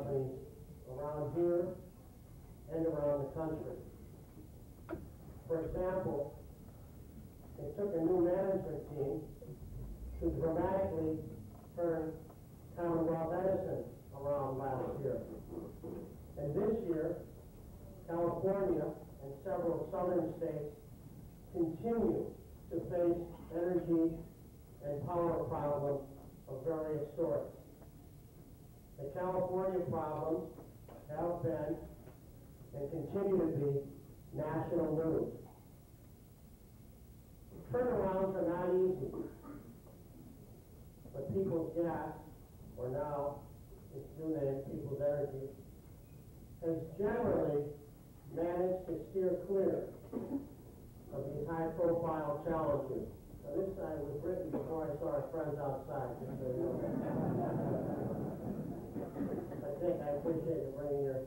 companies around here and around the country. For example, it took a new management team to dramatically turn Commonwealth Edison around last year. And this year, California and several southern states continue to face energy and power problems of various sorts. The California problems have been and continue to be national news. Turnarounds are not easy, but People's Gas, or now its new People's Energy, has generally managed to steer clear of these high-profile challenges. Now, this side was written before I saw our friends outside, just so you know. I think I appreciate you bringing your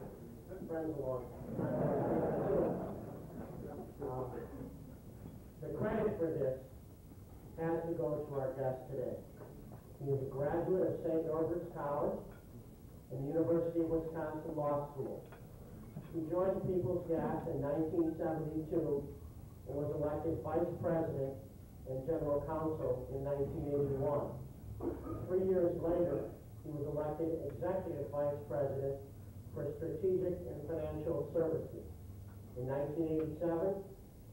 friends along. The credit for this has to go to our guest today. He is a graduate of St. Norbert's College and the University of Wisconsin Law School. He joined the People's Gas in 1972 and was elected vice president and general counsel in 1981. Three years later, he was elected executive vice president for strategic and financial services. In 1987,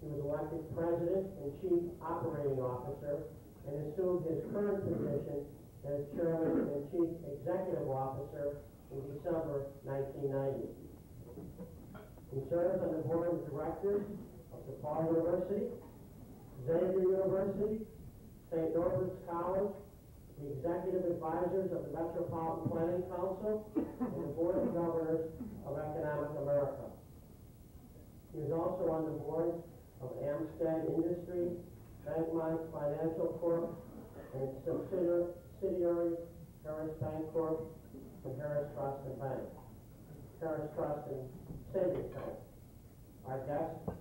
he was elected president and chief operating officer and assumed his current position as chairman and chief executive officer in December 1990. He serves on the board of directors of DePaul University, Xavier University, St. Norbert's College, the executive advisors of the Metropolitan Planning Council, and the Board of Governors of Economic America. He is also on the boards of Amsted Industries, Bankmont Financial Corp., and its subsidiary- Harris Bankcorp. and Harris Trust and Bank. Harris Trust and Savings Bank. Our guest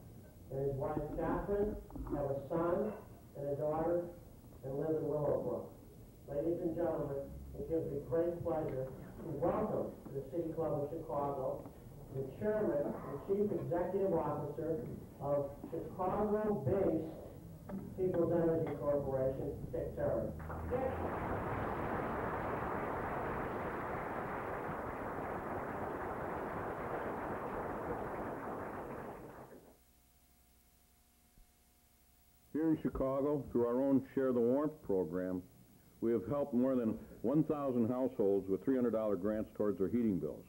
and his wife Catherine have a son and a daughter and live in Willowbrook. Ladies and gentlemen, it gives me great pleasure to welcome to the City Club of Chicago the chairman and chief executive officer of Chicago-based People's Energy Corporation, Dick Terry. Here in Chicago, through our own Share the Warmth program, we have helped more than 1,000 households with $300 grants towards their heating bills.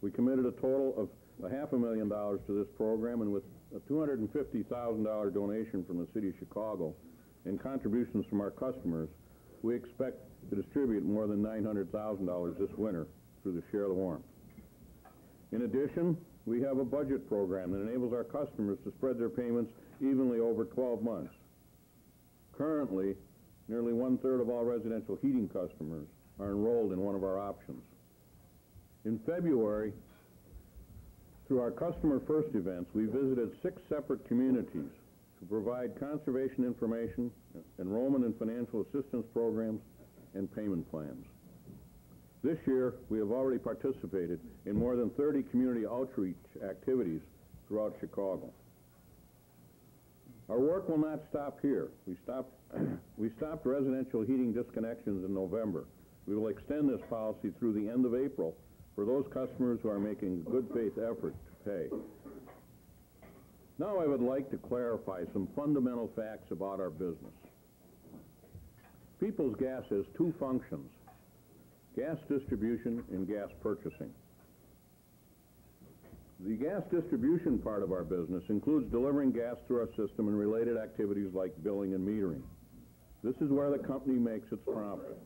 We committed a total of a half a million dollars to this program, and with a $250,000 donation from the City of Chicago and contributions from our customers, we expect to distribute more than $900,000 this winter through the Share the Warmth. In addition, we have a budget program that enables our customers to spread their payments evenly over 12 months. Currently, nearly one-third of all residential heating customers are enrolled in one of our options. In February, through our Customer First events, we visited six separate communities to provide conservation information, enrollment and financial assistance programs, and payment plans. This year, we have already participated in more than 30 community outreach activities throughout Chicago. Our work will not stop here. We stopped, we stopped residential heating disconnections in November. We will extend this policy through the end of April for those customers who are making good faith effort to pay. Now I would like to clarify some fundamental facts about our business. People's Gas has two functions, gas distribution and gas purchasing. The gas distribution part of our business includes delivering gas through our system and related activities like billing and metering. This is where the company makes its profit.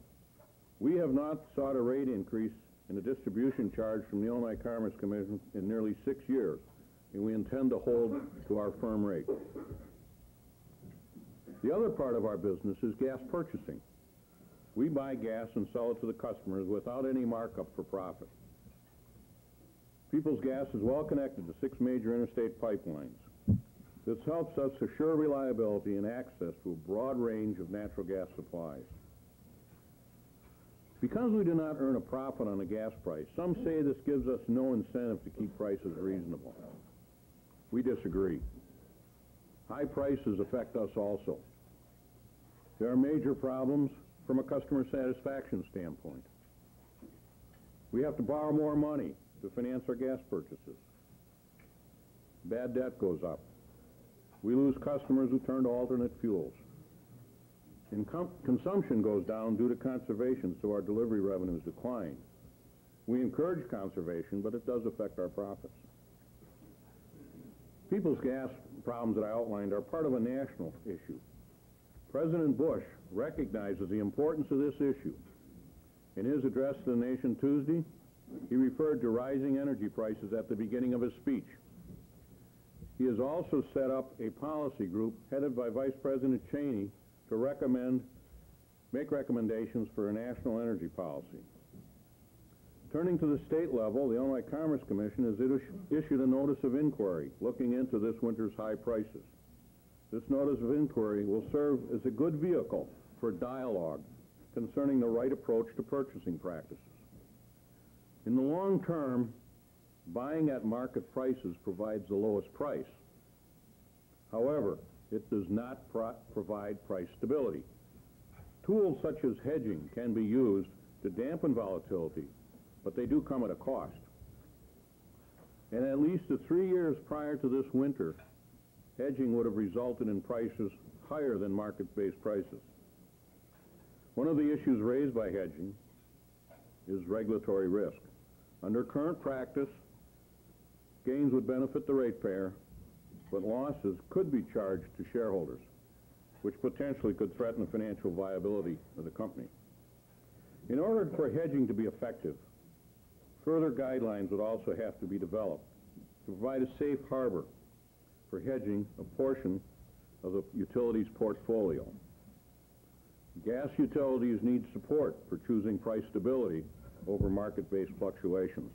We have not sought a rate increase in the distribution charge from the Illinois Commerce Commission in nearly six years, and we intend to hold to our firm rate. The other part of our business is gas purchasing. We buy gas and sell it to the customers without any markup for profit. People's Gas is well connected to six major interstate pipelines. This helps us assure reliability and access to a broad range of natural gas supplies. Because we do not earn a profit on the gas price, some say this gives us no incentive to keep prices reasonable. We disagree. High prices affect us also. There are major problems from a customer satisfaction standpoint. We have to borrow more money to finance our gas purchases. Bad debt goes up. We lose customers who turn to alternate fuels. Income, consumption goes down due to conservation, so our delivery revenues decline. We encourage conservation, but it does affect our profits. People's gas problems that I outlined are part of a national issue. President Bush recognizes the importance of this issue. In his address to the nation Tuesday, he referred to rising energy prices at the beginning of his speech. He has also set up a policy group headed by Vice President Cheney to recommend, make recommendations for a national energy policy. Turning to the state level, the Illinois Commerce Commission has issued a notice of inquiry looking into this winter's high prices. This notice of inquiry will serve as a good vehicle for dialogue concerning the right approach to purchasing practices. In the long term, buying at market prices provides the lowest price. However, it does not pro- provide price stability. Tools such as hedging can be used to dampen volatility, but they do come at a cost. And at least the three years prior to this winter, hedging would have resulted in prices higher than market-based prices. One of the issues raised by hedging is regulatory risk. Under current practice, gains would benefit the ratepayer, but losses could be charged to shareholders, which potentially could threaten the financial viability of the company. In order for hedging to be effective, further guidelines would also have to be developed to provide a safe harbor for hedging a portion of the utility's portfolio. Gas utilities need support for choosing price stability over market-based fluctuations.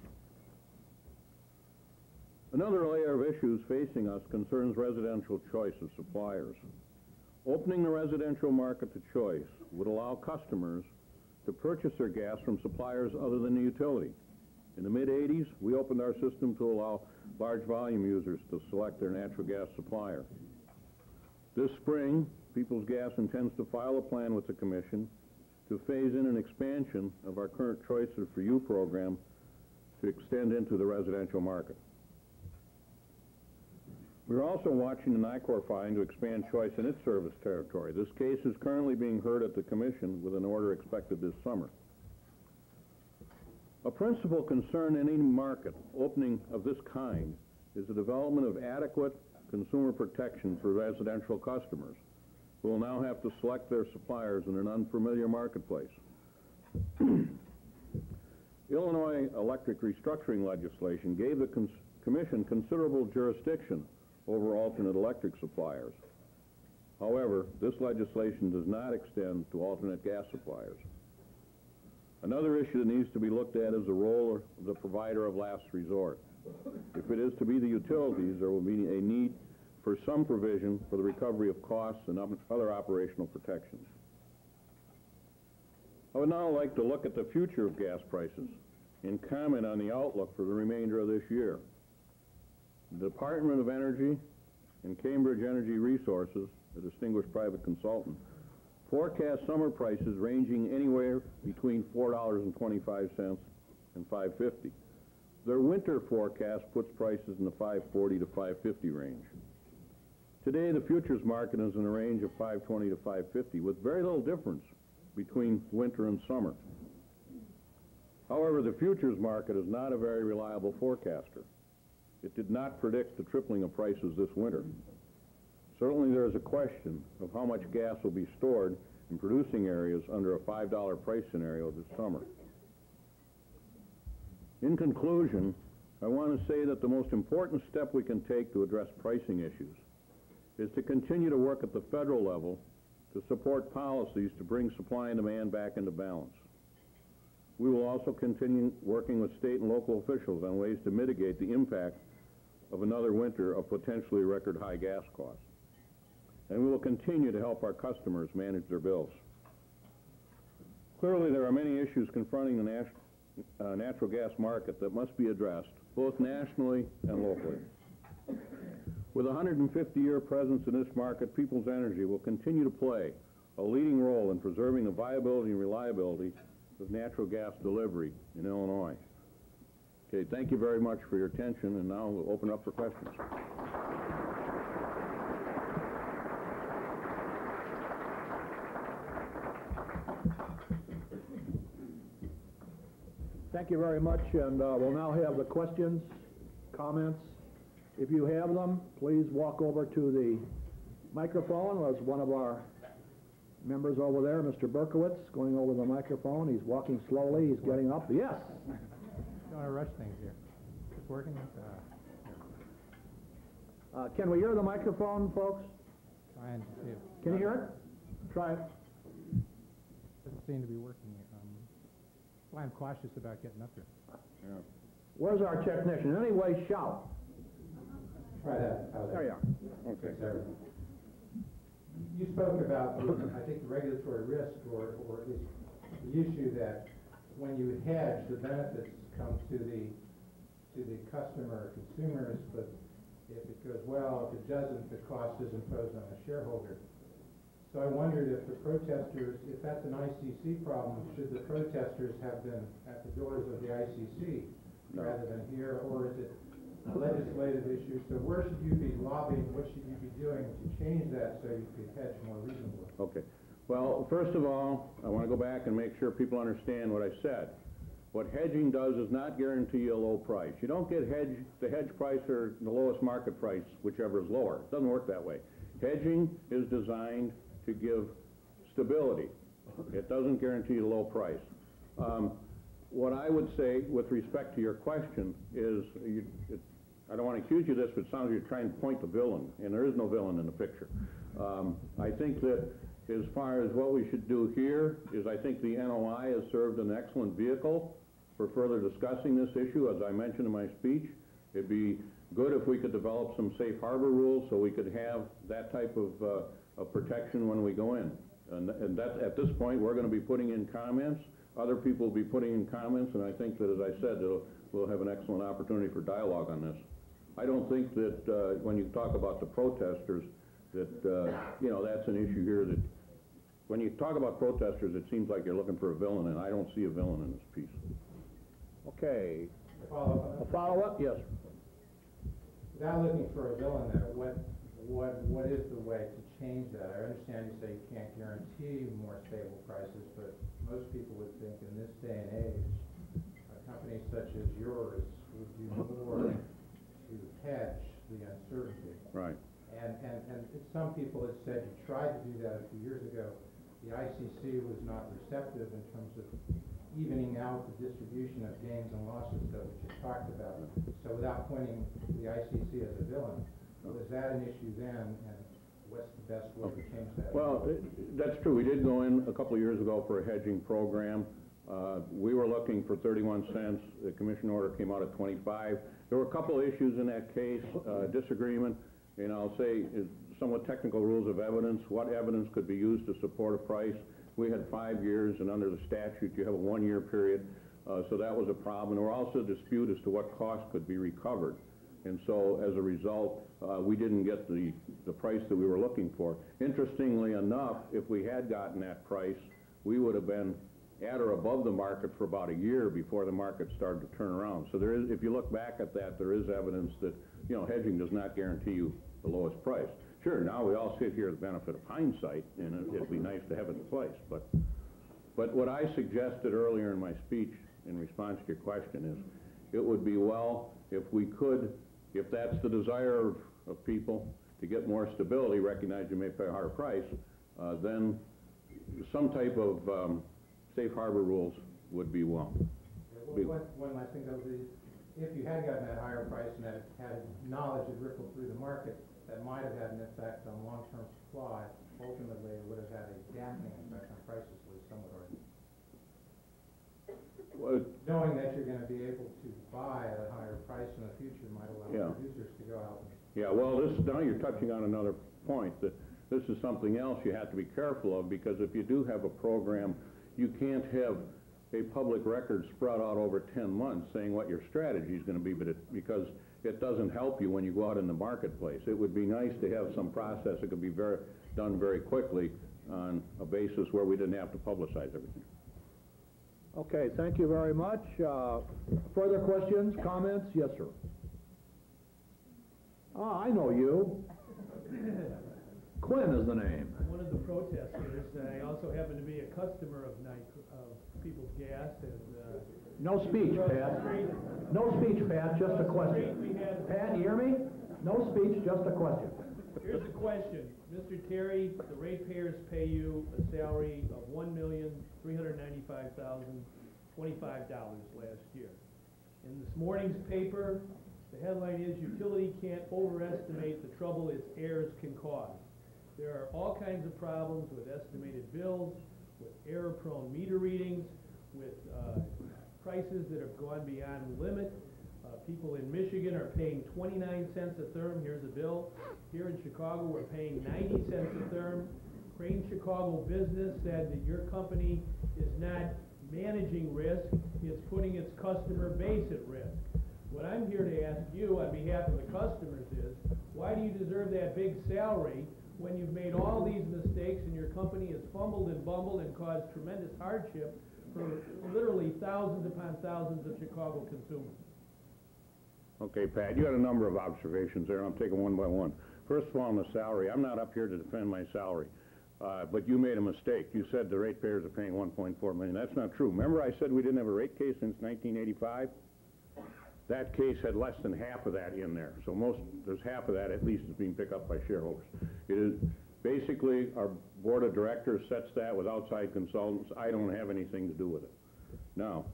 Another layer of issues facing us concerns residential choice of suppliers. Opening the residential market to choice would allow customers to purchase their gas from suppliers other than the utility. In the mid-'80s, we opened our system to allow large volume users to select their natural gas supplier. This spring, Peoples Gas intends to file a plan with the Commission to phase in an expansion of our current Choices for You program to extend into the residential market. We're also watching the NICOR filing to expand choice in its service territory. This case is currently being heard at the Commission with an order expected this summer. A principal concern in any market opening of this kind is the development of adequate consumer protection for residential customers who will now have to select their suppliers in an unfamiliar marketplace. Illinois electric restructuring legislation gave the cons- Commission considerable jurisdiction over alternate electric suppliers. However, this legislation does not extend to alternate gas suppliers. Another issue that needs to be looked at is the role of the provider of last resort. If it is to be the utilities, there will be a need for some provision for the recovery of costs and other operational protections. I would now like to look at the future of gas prices and comment on the outlook for the remainder of this year. The Department of Energy and Cambridge Energy Resources, a distinguished private consultant, forecast summer prices ranging anywhere between $4.25 and $5.50. Their winter forecast puts prices in the 540 to 550 range. Today, the futures market is in a range of 520 to 550, with very little difference between winter and summer. However, the futures market is not a very reliable forecaster. It did not predict the tripling of prices this winter. Certainly, there is a question of how much gas will be stored in producing areas under a $5 price scenario this summer. In conclusion, I want to say that the most important step we can take to address pricing issues is to continue to work at the federal level to support policies to bring supply and demand back into balance. We will also continue working with state and local officials on ways to mitigate the impact of another winter of potentially record high gas costs. And we will continue to help our customers manage their bills. Clearly, there are many issues confronting the nat- uh, natural gas market that must be addressed, both nationally and locally. With a 150-year presence in this market, Peoples Energy will continue to play a leading role in preserving the viability and reliability of natural gas delivery in Illinois. Okay, thank you very much for your attention, and now we'll open up for questions. Thank you very much, and uh, we'll now have the questions, comments. If you have them, please walk over to the microphone. There's one of our members over there, Mr. Berkowitz, going over the microphone. He's walking slowly, he's getting up. Yes? Don't want to rush things here. It's working? Uh, Uh, Can we hear the microphone, folks? Trying to see if, Can you hear it? Try it. doesn't seem to be working. Um, That's why I'm cautious about getting up here. Where's our technician? Anyway, shout. Try uh, that. How's There you that? Okay. You spoke about, the- I think, the regulatory risk, or, or at least the issue that when you hedge, the benefits come to the, to the customer, consumers, but if it goes well, if it doesn't, the cost is imposed on the shareholder. So I wondered if the protesters, if that's an ICC problem, should the protesters have been at the doors of the ICC No. rather than here, or is it legislative issue? So where should you be lobbying, what should you be doing to change that so you could hedge more reasonably? Okay. Well, first of all, I want to go back and make sure people understand what I said. What hedging does is not guarantee you a low price. You don't get hedge, the hedge price or the lowest market price, whichever is lower. It doesn't work that way. Hedging is designed to give stability. It doesn't guarantee a low price. Um, What I would say with respect to your question is, you, it, I don't want to accuse you of this, but it sounds like you're trying to point the villain, and there is no villain in the picture. Um, I think that as far as what we should do here is I think the NOI has served an excellent vehicle for further discussing this issue, as I mentioned in my speech. It'd be good if we could develop some safe harbor rules so we could have that type of, uh, of protection when we go in. And, and that, at this point, we're gonna be putting in comments, other people will be putting in comments, and I think that, as I said, we'll have an excellent opportunity for dialogue on this. I don't think that, uh, when you talk about the protesters, that, uh, you know, that's an issue here that, when you talk about protesters, it seems like you're looking for a villain, and I don't see a villain in this piece. Okay. Follow up A follow-up? Yes. Without looking for a villain there, what, what, what is the way to change that? I understand you say you can't guarantee more stable prices, but most people would think in this day and age, a company such as yours would do more to hedge the uncertainty. Right. And, and, and some people had said you tried to do that a few years ago. The ICC was not receptive in terms of evening out the distribution of gains and losses that we just talked about. So without pointing the ICC as a villain, was that an issue then, and what's the best way to change that? Well, it- that's true. We did go in a couple of years ago for a hedging program. Uh, We were looking for 31 cents. The commission order came out at 25. There were a couple of issues in that case, uh, disagreement, and I'll say somewhat technical rules of evidence. What evidence could be used to support a price? We had five years, and under the statute, you have a one-year period, uh, so that was a problem. There were also a dispute as to what cost could be recovered. And so, as a result, uh, we didn't get the, the price that we were looking for. Interestingly enough, if we had gotten that price, we would have been at or above the market for about a year before the market started to turn around. So there is, if you look back at that, there is evidence that, you know, hedging does not guarantee you the lowest price. Sure, now we all sit here with the benefit of hindsight, and it- it'd be nice to have it in place, but, but what I suggested earlier in my speech in response to your question is, it would be well if we could, if that's the desire of, of people to get more stability, recognize you may pay a higher price, uh, then some type of, um, safe harbor rules would be well. Well, One, one last thing though, if you had gotten that higher price and that had knowledge that rippled through the market, that might have had an effect on long-term supply, ultimately it would have had a dampening effect on prices, at least some would argue. Well, Knowing that you're gonna be able to buy at a higher price in the future might Yeah. allow producers to go out and Yeah, well, this, now you're touching on another point, that this is something else you have to be careful of, because if you do have a program, you can't have a public record spread out over ten months saying what your strategy is gonna be, but it, because it doesn't help you when you go out in the marketplace. It would be nice to have some process that could be very, done very quickly on a basis where we didn't have to publicize everything. Okay, thank you very much. Uh, Further questions, comments? Yes, sir. Ah, I know you. Quinn is the name. one of the protesters. I also happen to be a customer of night, of People's Gas and, uh. No speech, Pat. No speech, Pat, just a question. Pat, you hear me? No speech, just a question. here's the question. Mr. Terry, the ratepayers pay you a salary of one million, three hundred ninety-five thousand, twenty-five dollars last year. In this morning's paper, the headline is utility can't overestimate the trouble its heirs can cause. There are all kinds of problems with estimated bills, with error-prone meter readings, with, uh, prices that have gone beyond limit. Uh, people in Michigan are paying twenty-nine cents a therm, here's a bill. Here in Chicago, we're paying ninety cents a therm. Crain Chicago Business said that your company is not managing risk, it's putting its customer base at risk. What I'm here to ask you on behalf of the customers is, why do you deserve that big salary when you've made all these mistakes and your company has fumbled and bumbled and caused tremendous hardship for literally thousands upon thousands of Chicago consumers? Okay, Pat, you had a number of observations there, and I'm taking one by one. First of all, on the salary, I'm not up here to defend my salary, uh, but you made a mistake. You said the ratepayers are paying 1.4 million. That's not true. Remember I said we didn't have a rate case since 1985? That case had less than half of that in there, so most, there's half of that at least is being picked up by shareholders. It is, basically, our board of directors sets that with outside consultants. I don't have anything to do with it. Now,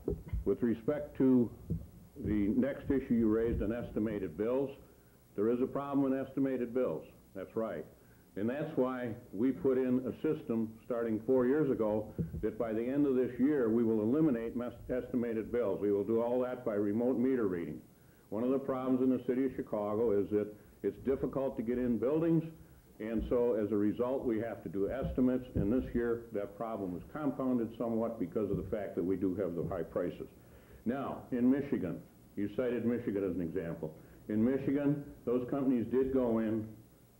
with respect to the next issue you raised on estimated bills, there is a problem with estimated bills. That's right. And that's why we put in a system, starting four years ago, that by the end of this year, we will eliminate estimated bills. We will do all that by remote meter reading. One of the problems in the city of Chicago is that it's difficult to get in buildings, and so as a result, we have to do estimates, and this year, that problem was compounded somewhat because of the fact that we do have the high prices. Now, in Michigan, you cited Michigan as an example. In Michigan, those companies did go in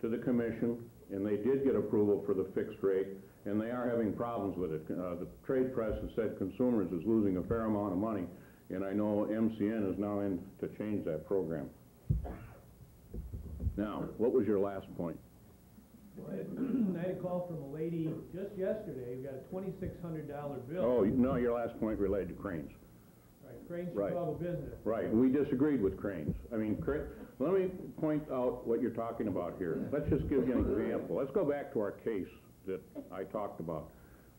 to the commission, and they did get approval for the fixed rate, and they are having problems with it. Uh, the trade press has said consumers is losing a fair amount of money, and I know MCN is now in to change that program. Now, what was your last point? I had I had a call from a lady just yesterday who got a twenty-six hundred dollar bill. Oh, no, your last point related to Crain's. Right, Crain right. Chicago Business. Right, we disagreed with Crain's. I mean, cra- let me point out what you're talking about here. Let's just give you an example. Let's go back to our case that I talked about.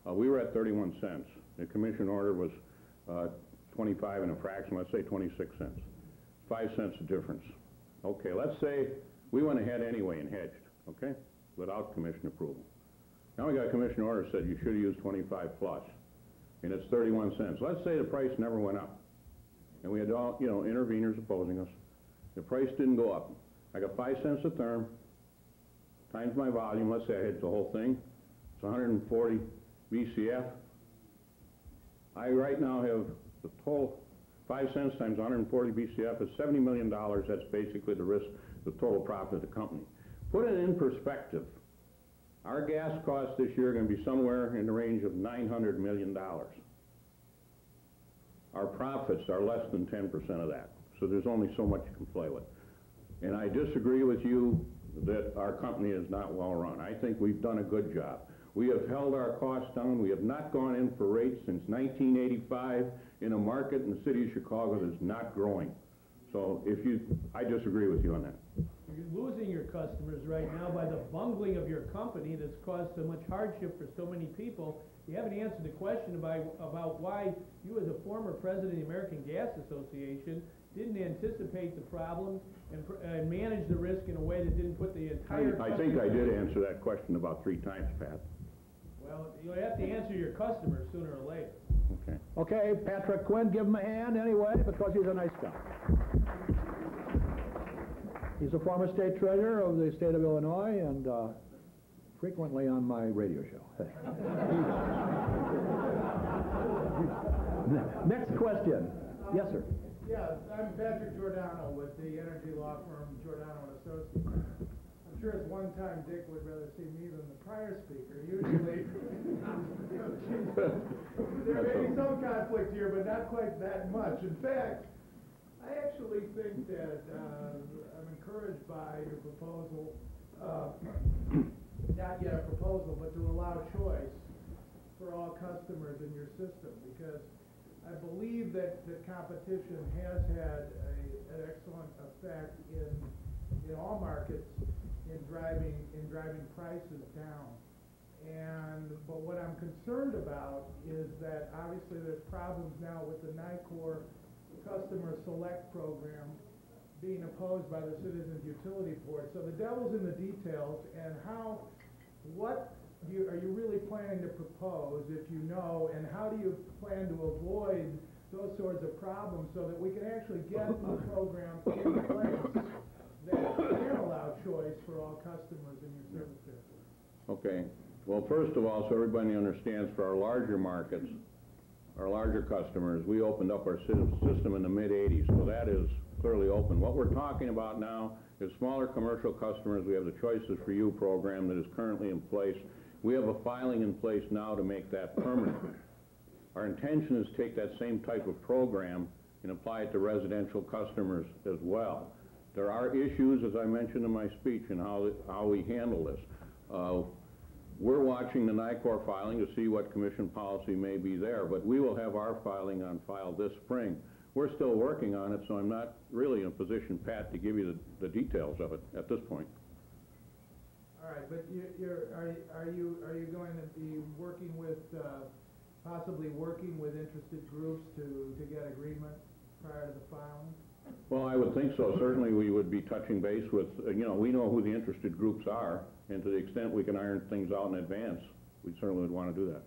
Uh, we were at thirty-one cents. The commission order was, uh, twenty-five and a fraction, let's say twenty-six cents. Five cents of difference. Okay, let's say we went ahead anyway and hedged, okay, without commission approval. Now we got a commission order that said you should have used twenty-five plus, and it's thirty-one cents. Let's say the price never went up and we had all, you know, interveners opposing us. The price didn't go up. I got five cents a therm, times my volume, let's say I hit the whole thing, it's hundred and forty BCF. I right now have the total, five cents times hundred and forty BCF is seventy million dollars, that's basically the risk, the total profit of the company. Put it in perspective, our gas costs this year are gonna be somewhere in the range of nine hundred million dollars our profits are less than ten percent of that. So there's only so much you can play with. And I disagree with you that our company is not well-run. I think we've done a good job. We have held our costs down. We have not gone in for rates since nineteen eighty-five in a market in the city of Chicago that's not growing. So if you, I disagree with you on that. You're losing your customers right now by the bungling of your company that's caused so much hardship for so many people. You haven't answered the question about, about why you as a former president of the American Gas Association didn't anticipate the problems and, pr- and manage the risk in a way that didn't put the entire. I think I did answer that question about three times, Pat. Well, you'll have to answer your customers sooner or later. Okay. Okay, Patrick Quinn, give him a hand anyway, because he's a nice guy. He's a former state treasurer of the state of Illinois and uh, frequently on my radio show. Next question. Yes, sir. Yeah, I'm Patrick Giordano with the energy law firm Giordano and Associates. I'm sure it's one time Dick would rather see me than the prior speaker. Usually, there may be some conflict here, but not quite that much. In fact, I actually think that, uh, I'm encouraged by your proposal, uh, not yet a proposal, but to allow choice for all customers in your system, because I believe that the competition has had a, an excellent effect in, in all markets in driving, in driving prices down. And, but what I'm concerned about is that obviously there's problems now with the NICOR Customer Select Program being opposed by the Citizens Utility Board. So the devil's in the details and how, what you, are you really planning to propose, if you know, and how do you plan to avoid those sorts of problems so that we can actually get the program in place that can allow choice for all customers in your service territory? Okay, well, first of all, so everybody understands, for our larger markets, our larger customers, we opened up our system in the mid-eighties, so that is clearly open. What we're talking about now is smaller commercial customers, we have the Choices for You program that is currently in place. We have a filing in place now to make that permanent. Our intention is to take that same type of program and apply it to residential customers as well. There are issues, as I mentioned in my speech, in how, how we handle this. Uh, we're watching the NICOR filing to see what commission policy may be there, but we will have our filing on file this spring. We're still working on it, so I'm not really in a position, Pat, to give you the, the details of it at this point. All right, but you, you're, are, are you, are you going to be working with, uh, possibly working with interested groups to, to get agreement prior to the filing? Well, I would think so. Certainly, we would be touching base with, uh, you know, we know who the interested groups are, and to the extent we can iron things out in advance, we certainly would want to do that.